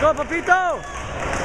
go, papito!